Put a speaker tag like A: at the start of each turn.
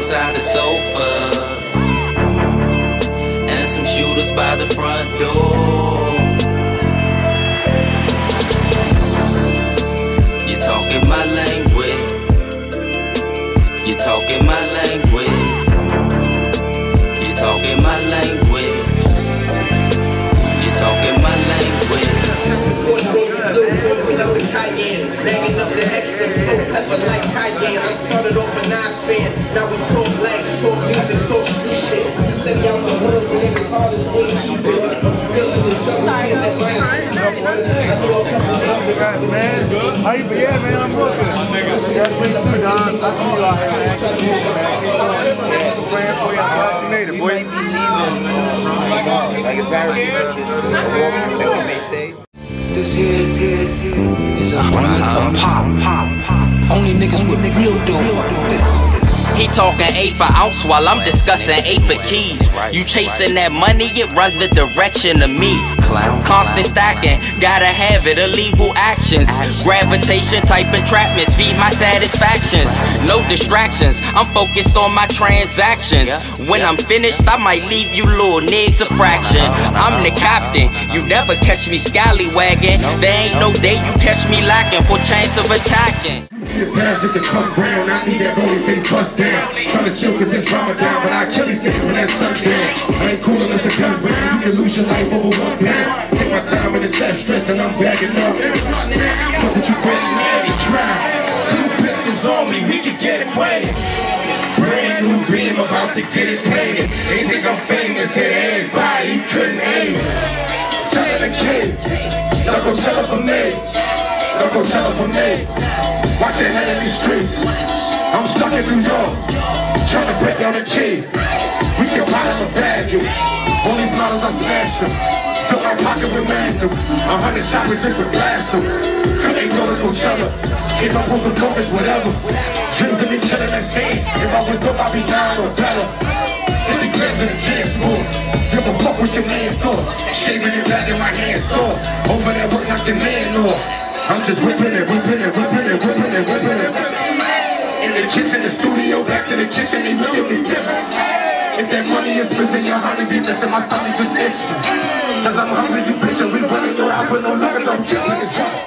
A: inside the sofa. And some shooters by the front door. You're talking my language. You're talking my language. You're talking my language. You're talking my language.
B: Bagging up the extra smoke pepper like cayenne. I started off a nice fan. Now we talk like, talk music, talk street shit. You say I'm the hood, but in his hardest way, keep it. I'm still in the jungle, man. That line. I know a couple of
C: Guys, man. How you Yeah, man, I'm working. Yes, we do, Don. I see you out here, man. Keep moving, man. Keep going. Praying for you. I'm glad you made it, boy.
D: Like embarrassing since this walking film may stay.
E: This here is a hundred a pop. Only niggas with real dough fuck with this.
A: He talking eight for ounce while I'm discussing eight for keys. You chasing that money, it run the direction of me. Constant stacking, gotta have it, illegal actions. Gravitation type entrapments, feed my satisfactions. No distractions, I'm focused on my transactions. When I'm finished, I might leave you little niggas a fraction. I'm the captain, you never catch me scallywagging. There ain't no day you catch me lacking for chance of attacking.
F: Your parents just to come round, I need that rolling face bust down. Tryna chill cause it's Ramadan, but I kill Take my time in the death stress and I'm bagging up. Fuck what you ready, man, try. Two pistols on me, we can get it wet. Brand new dream about to get it painted. Ain't think I'm famous, hit everybody, couldn't aim it. Selling a kid, y'all go tell her for me. Tell her for me. Watch your head in these streets. I'm stuck in New York, trying to break down the key. We can ride in the bag, you. All these models, I them. Fill my pocket with magnums. A hundred choppers just to blast them. Couldn't go to Coachella. If I put some focus, whatever. Dreams of me killing that stage. If I was dope, I'd be down or better. 50 grams in a chance more. Give a fuck what your man thought. Shaving it back in my hand sore. Over there work like the man off. I'm just whipping it, whipping it, whipping it, whipping it, whipping it. In the kitchen, the studio, back to the kitchen, they look at me different. If that money is missing, your honey be missing, my stomach just itching. Cause I'm hungry, you bitch, and we running your house with no luggage, I'm killing.